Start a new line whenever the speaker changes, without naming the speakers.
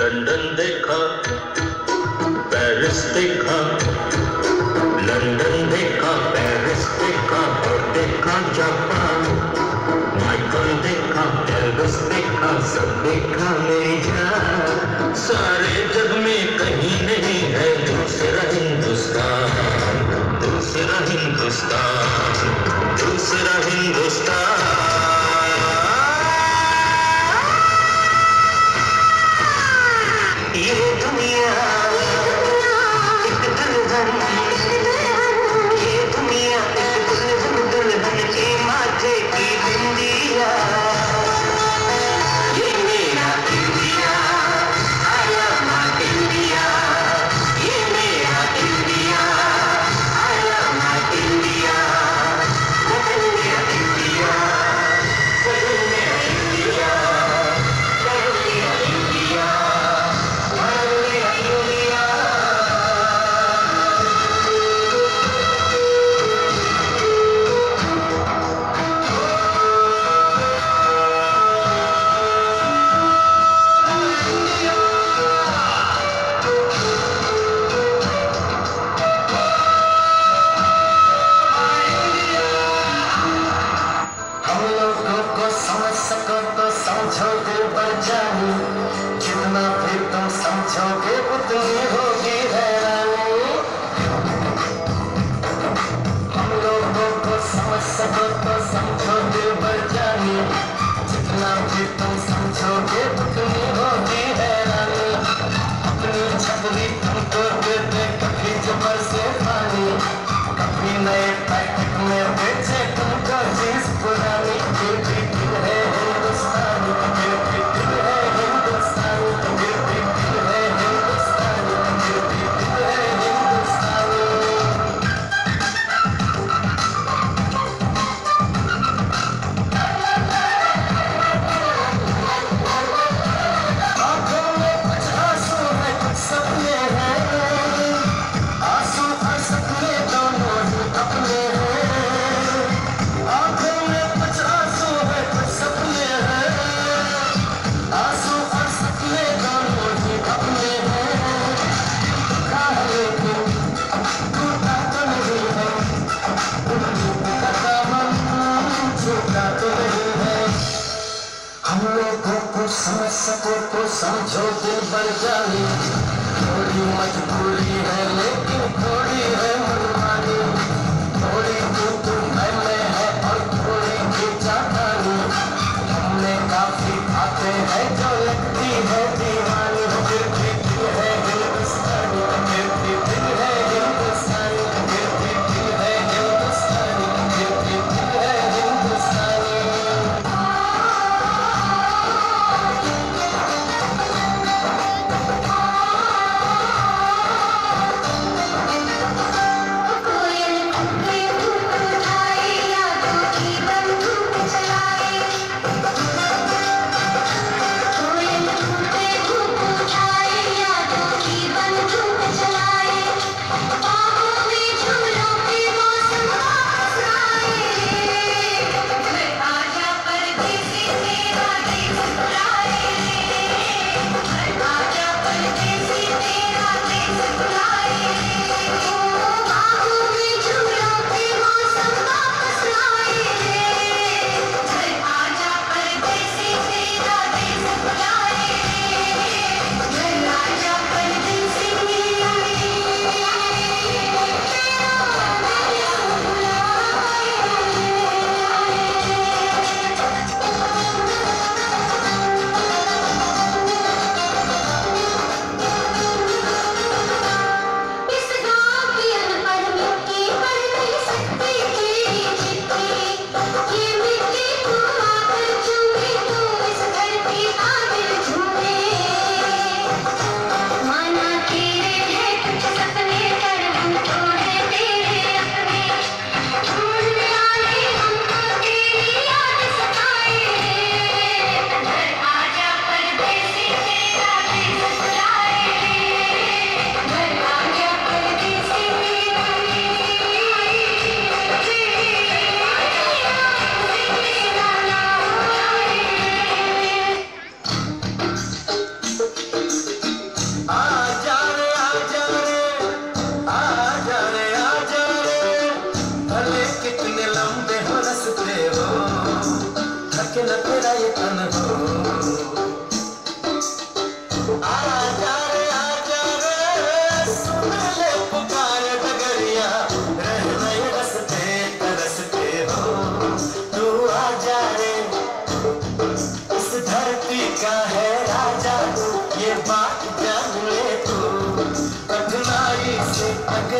London देखा, Paris देखा, London देखा, पेरिस देखा, और देखा जापान। माइकल देखा पेरिस देखा, सब देखा मेरी जान। सारे जग में कहीं नहीं है दूसरा हिंदुस्तान दूसरा हिंदुस्तान दूसरा हिंदुस्तान। दुनिया। एक दुल्हन
मुझको तो समझोगे बरजानी जितना भी तुम समझोगे उतनी होगी हैरानी अपनी छतरी तुमको देते कभी जबर से पानी कभी नए पैकेट में देते समझ सको तो समझो दिल पर जानी। थोड़ी मजबूरी है लेकिन थोड़ी से